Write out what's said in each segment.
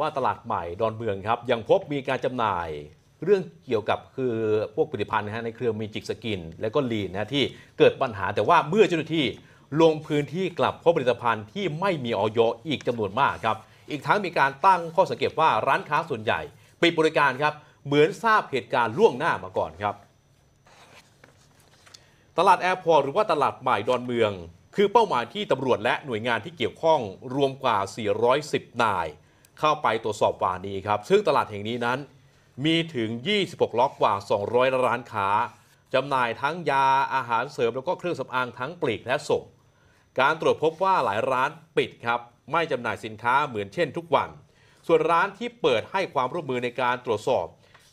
ว่าตลาดใหม่ดอนเมืองครับ ยังพบมีการจำหน่ายเรื่องเกี่ยวกับคือพวกผลิตภัณฑ์นะฮะในเครือ Magic Skin และก็ Lyn นะที่เกิดปัญหาแต่ว่าเมื่อเจ้าหน้าที่ลงพื้นที่กลับพบผลิตภัณฑ์ที่ไม่มีอย.อีกจำนวนมากครับ อีกทั้งมีการตั้งข้อสังเกตว่าร้านค้าส่วนใหญ่ปิดบริการครับ เหมือนทราบเหตุการณ์ล่วงหน้ามาก่อนครับ ตลาดแอร์พอร์ตหรือว่าตลาดใหม่ดอนเมือง คือเป้าหมายที่ตำรวจและหน่วยงานที่เกี่ยวข้องรวมกว่า 410 นาย เข้าไปตรวจสอบวานนี้ครับ ซึ่งตลาดแห่งนี้นั้น มีถึง 26 ล็อกกว่า 200 ร้านค้าจำหน่ายทั้งยาอาหารเสริมแล้วก็เครื่องสำอางทั้งปลีกและส่ง การตรวจพบว่าหลายร้านปิดครับ ไม่จำหน่ายสินค้าเหมือนเช่นทุกวัน ส่วนร้านที่เปิดให้ความร่วมมือในการตรวจสอบ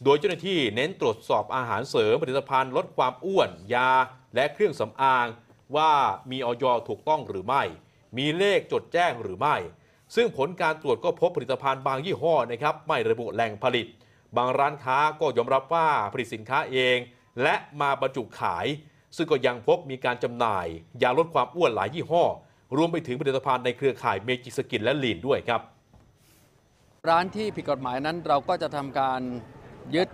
โดยเจ้าหน้าที่เน้นตรวจสอบอาหารเสริมผลิตภัณฑ์ลดความอ้วน ยาและเครื่องสำอาง ว่ามีอย.ถูกต้องหรือไม่ มีเลขจดแจ้งหรือไม่ ซึ่งผลการตรวจก็พบผลิตภัณฑ์บางยี่ห้อนะครับไม่ระบุแหล่งผลิต บางร้านค้าก็ยอมรับว่าผลิตสินค้าเอง และมาบรรจุขาย ซึ่งก็ยังพบมีการจำหน่าย ยาลดความอ้วนหลายยี่ห้อ รวมไปถึงผลิตภัณฑ์ในเครือข่าย Magic Skin และ Lyn ด้วยครับ ร้านที่ผิดกฎหมายนั้นเราก็จะทำการยึด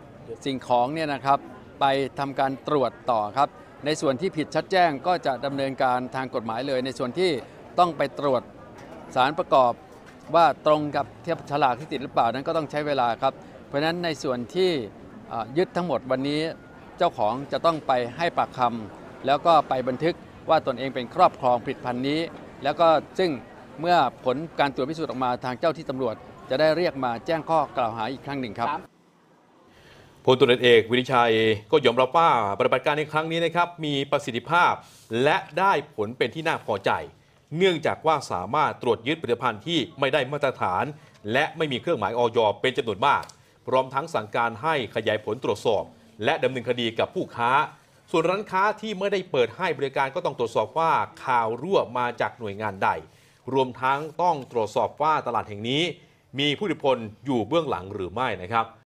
สิ่งของเนี่ยนะครับไปทำการตรวจต่อครับ ในส่วนที่ผิดชัดแจ้งก็จะดำเนินการทางกฎหมายเลย ในส่วนที่ต้องไปตรวจ สารประกอบว่าตรงกับเทียบฉลากที่ติดหรือเปล่านั้นก็ต้องใช้เวลาครับ เพราะฉะนั้นในส่วนที่อ่ายึดทั้งหมดวันนี้เจ้าของจะต้องไปให้ปากคำแล้วก็ไปบันทึกว่าตนเองเป็นครอบครองผลิตภัณฑ์นี้ แล้วก็ซึ่งเมื่อผลการตรวจพิสูจน์ออกมาทางเจ้าที่ตำรวจ จะได้เรียกมาแจ้งข้อกล่าวหาอีกครั้งหนึ่งครับพลตำรวจเอกวินิจฉัยก็ยอมรับว่าปฏิบัติการในครั้งนี้นะครับมีประสิทธิภาพ และได้ผลเป็นที่น่าพอใจ เนื่องจากว่าสามารถตรวจยึดผลิตภัณฑ์ที่ไม่ได้มาตรฐาน และไม่มีเครื่องหมายออยเป็นจำนวนมากพร้อมทั้งสั่งการให้ขยายผลตรวจสอบ และดำเนินคดีกับผู้ค้า ส่วนร้านค้าที่ไม่ได้เปิดให้บริการก็ต้องตรวจสอบว่าข่าวรั่วมาจากหน่วยงานใด รวมทั้งต้องตรวจสอบว่าตลาดแห่งนี้ มีผู้อิทธิพลอยู่เบื้องหลังหรือไม่นะครับ